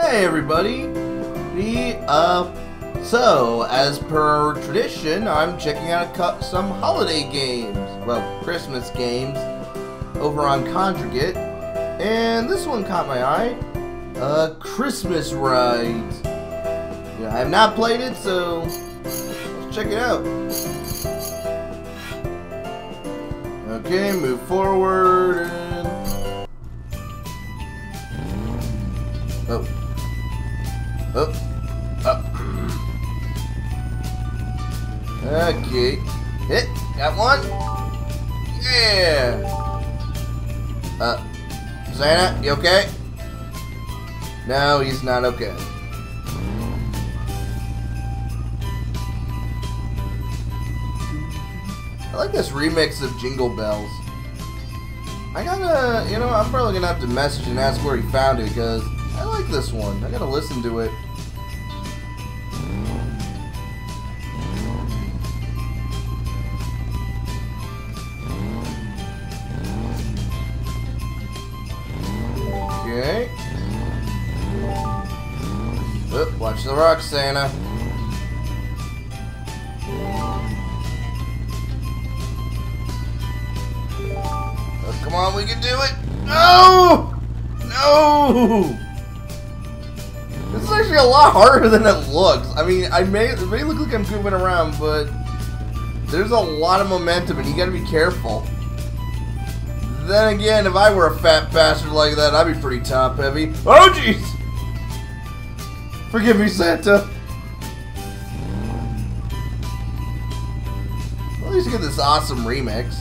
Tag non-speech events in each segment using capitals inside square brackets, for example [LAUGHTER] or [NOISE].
Hey everybody! The, uh, so, as per tradition, I'm checking out cu- some holiday games, well, Christmas games, over on Kongregate, and this one caught my eye, uh, Christmas Ride. Yeah, I have not played it, so let's check it out. Okay, move forward, and... Oh. Santa, you okay? No, he's not okay. I like this remix of Jingle Bells. I gotta, you know, I'm probably gonna have to message and ask where he found it because I like this one. I gotta listen to it. The rock, Santa. Oh, come on, we can do it. No! No! This is actually a lot harder than it looks. I mean, I may it may look like I'm goofing around, but there's a lot of momentum, and you gotta be careful. Then again, if I were a fat bastard like that, I'd be pretty top heavy. Oh, jeez! Forgive me, Santa. At least you get this awesome remix.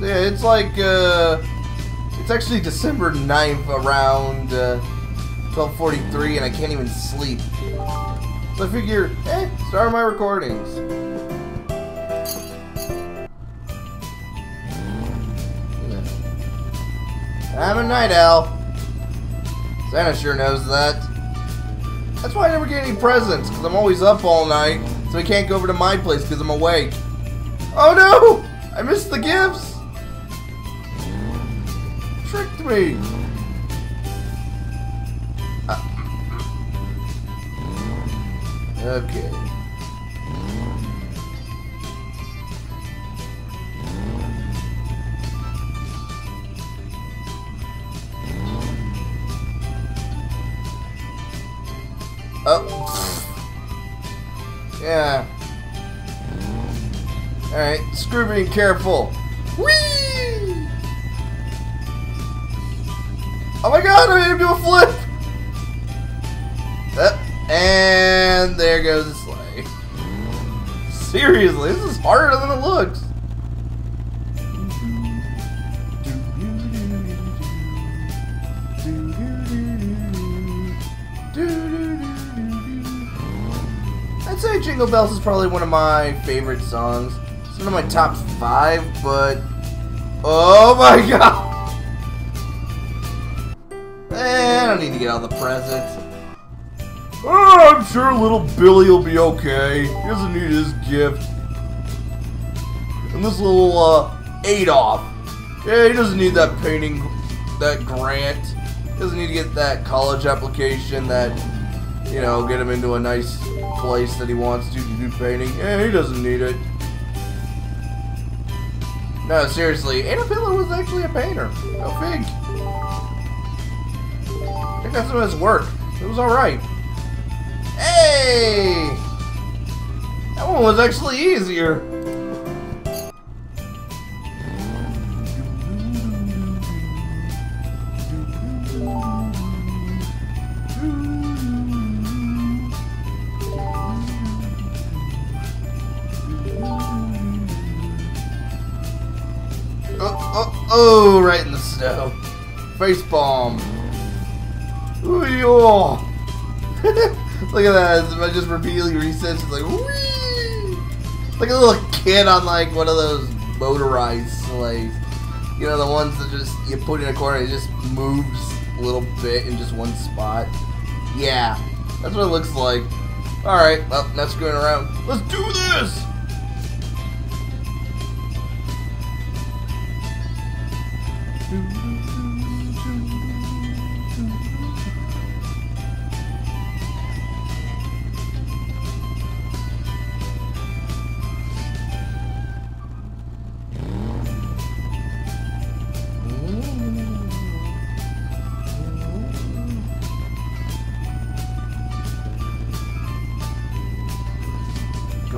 Yeah, it's like, uh, it's actually December 9th around, uh, 1243 and I can't even sleep. So I figure, eh, start my recordings. I'm a night owl. Santa sure knows that. That's why I never get any presents, because I'm always up all night, so he can't go over to my place because I'm awake. Oh no! I missed the gifts! Tricked me! Uh, okay. Screw being careful. Whee! Oh my god, I made him do a flip! Uh, and there goes the sleigh. Seriously, this is harder than it looks. I'd say Jingle Bells is probably one of my favorite songs. It's one of my top five, but oh my [LAUGHS] god! Eh, I don't need to get all the presents. Oh, I'm sure little Billy will be okay. He doesn't need his gift. And this little, uh, Adolf. Yeah, he doesn't need that painting, that grant. He doesn't need to get that college application that, you know, get him into a nice place that he wants to to do painting. Yeah, he doesn't need it. No, seriously, Hitler was actually a painter. No fig. I think that's some of his work. It was alright. Hey! That one was actually easier. Right snow. Face bomb. Ooh, yo. [LAUGHS] Look at that. I just repeatedly resets. It's like, whee! Like a little kid on like one of those motorized sleighs. You know, the ones that just you put in a corner and it just moves a little bit in just one spot. Yeah, that's what it looks like. Alright, well, not screwing around. Let's do this! Come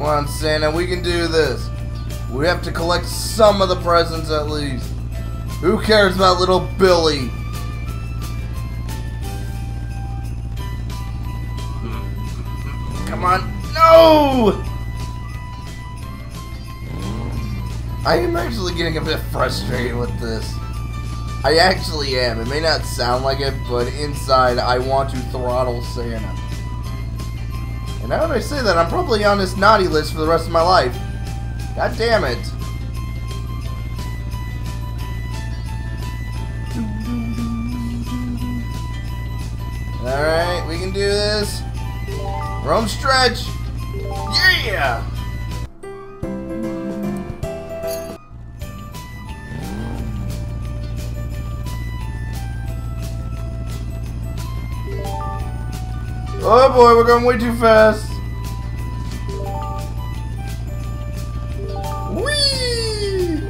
on, Santa, we can do this. We have to collect some of the presents at least. Who cares about little Billy? Come on. No! I am actually getting a bit frustrated with this. I actually am. It may not sound like it, but inside I want to throttle Santa. And now that I say that, I'm probably on this naughty list for the rest of my life. God damn it. Alright, we can do this. Rome stretch. Yeah! Oh boy, we're going way too fast. Whee!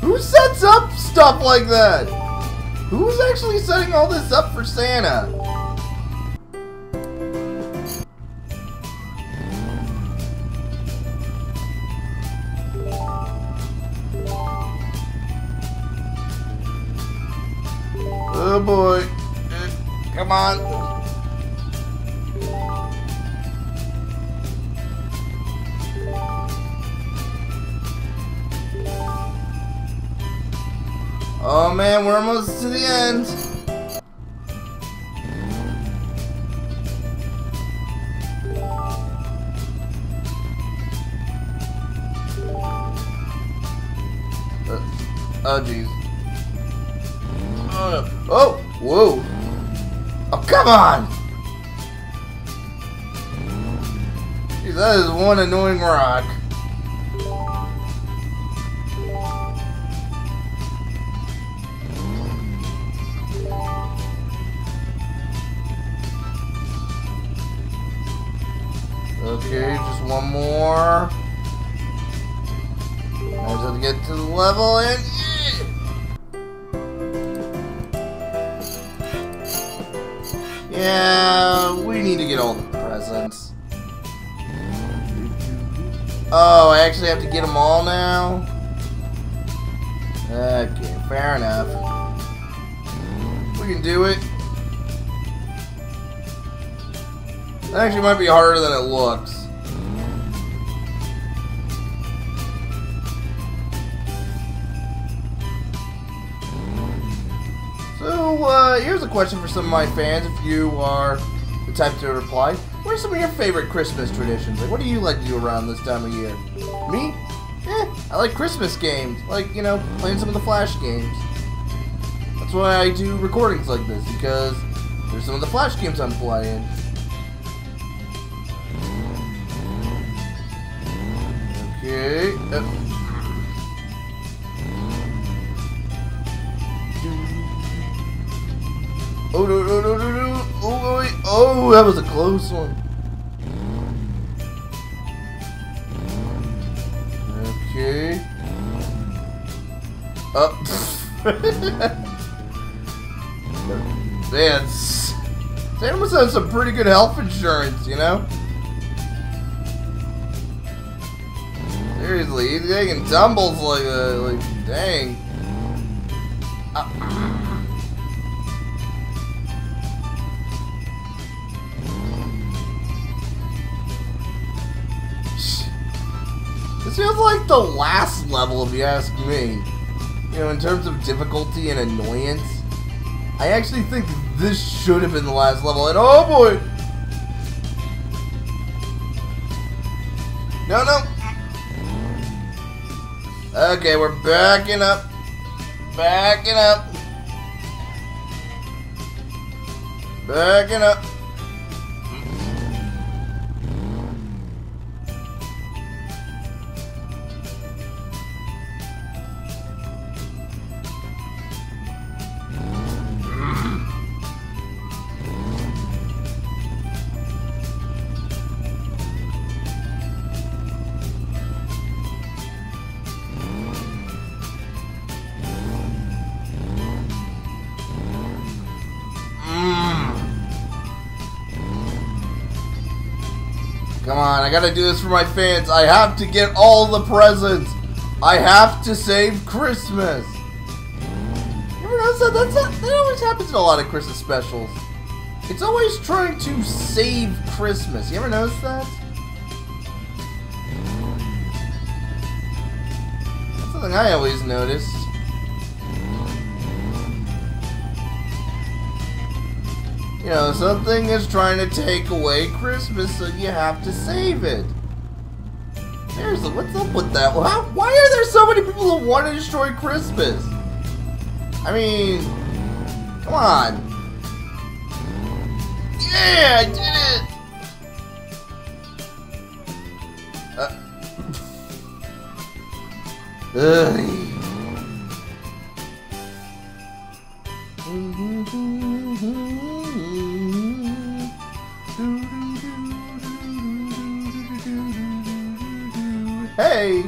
Who sets up stuff like that? Who's actually setting all this up for Santa? Oh boy. Uh, Come on. Oh man, we're almost to the end. Uh, oh jeez. Uh, oh, whoa. Oh, come on! Jeez, that is one annoying rock. Okay, just one more. I just have to get to the level and... Yeah, we need to get all the presents. Oh, I actually have to get them all now? Okay, fair enough. We can do it. That actually might be harder than it looks. So, uh, here's a question for some of my fans, if you are the type to reply. What are some of your favorite Christmas traditions? Like, what do you like to do around this time of year? Me? Eh, I like Christmas games. Like, you know, playing some of the Flash games. That's why I do recordings like this, because there's some of the Flash games I'm playing. Okay. Oh no no no no no! Oh wait! Oh, that was a close one. Okay. Up. Man, Santa must have some pretty good health insurance, you know. Seriously, he's taking tumbles like that. Like, dang. Uh, This feels like the last level, if you ask me. You know, in terms of difficulty and annoyance. I actually think this should have been the last level, and oh boy! No, no! Okay, we're backing up. Backing up. Backing up. On, I gotta do this for my fans. I have to get all the presents. I have to save Christmas. You ever notice that? That's not, that always happens in a lot of Christmas specials. It's always trying to save Christmas. You ever notice that? That's something I always noticed. You know, something is trying to take away Christmas, so you have to save it. Seriously, what's up with that? How, why are there so many people who want to destroy Christmas? I mean, come on. Yeah, I did it! Uh. [LAUGHS] Ugh. Hey!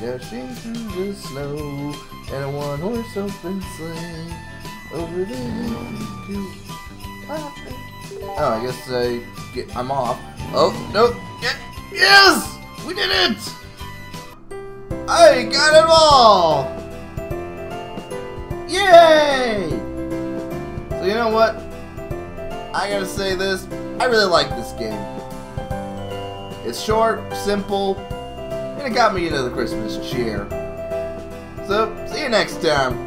Dashing through the snow and a one horse open sleigh over the hill to Oh, I guess I get I'm off. Oh no! Yes, we did it! I got it all! Yay! So you know what? I gotta say this. I really like this game. It's short, simple, and it got me into the Christmas cheer. So, see you next time.